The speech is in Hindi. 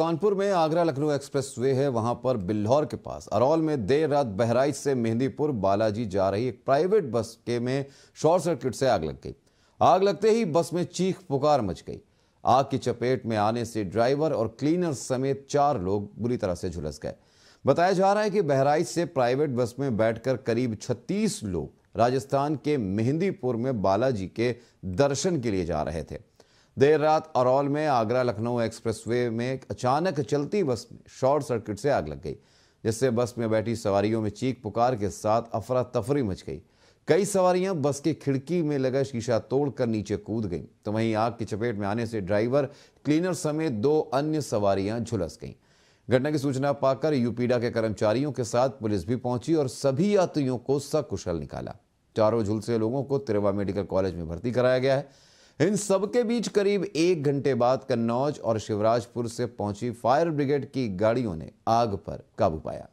कानपुर में आगरा लखनऊ एक्सप्रेस वे है, वहाँ पर बिल्हौर के पास। अरौल में देर रात बहराइच से मेहंदीपुर बालाजी जा रही एक प्राइवेट बस के में शॉर्ट सर्किट से आग लग गई। आग लगते ही बस में चीख पुकार मच गई। आग की चपेट में आने से ड्राइवर और क्लीनर समेत चार लोग बुरी तरह से झुलस गए। बताया जा रहा है कि बहराइच से प्राइवेट बस में बैठकर करीब 36 लोग राजस्थान के मेहंदीपुर में बालाजी के दर्शन के लिए जा रहे थे। देर रात अरौल में आगरा लखनऊ एक्सप्रेसवे में अचानक चलती बस में शॉर्ट सर्किट से आग लग गई, जिससे बस में बैठी सवारियों में चीख पुकार के साथ अफरा तफरी मच गई। कई सवारियाँ बस की खिड़की में लगा शीशा तोड़कर नीचे कूद गईं तो वहीं आग की चपेट में आने से ड्राइवर, क्लीनर समेत दो अन्य सवारियाँ झुलस गईं। घटना की सूचना पाकर यूपीडा के कर्मचारियों के साथ पुलिस भी पहुँची और सभी यात्रियों को सकुशल निकाला। चारों झुलसे लोगों को तिरवा मेडिकल कॉलेज में भर्ती कराया गया है। इन सबके बीच करीब एक घंटे बाद कन्नौज और शिवराजपुर से पहुँची फायर ब्रिगेड की गाड़ियों ने आग पर काबू पाया।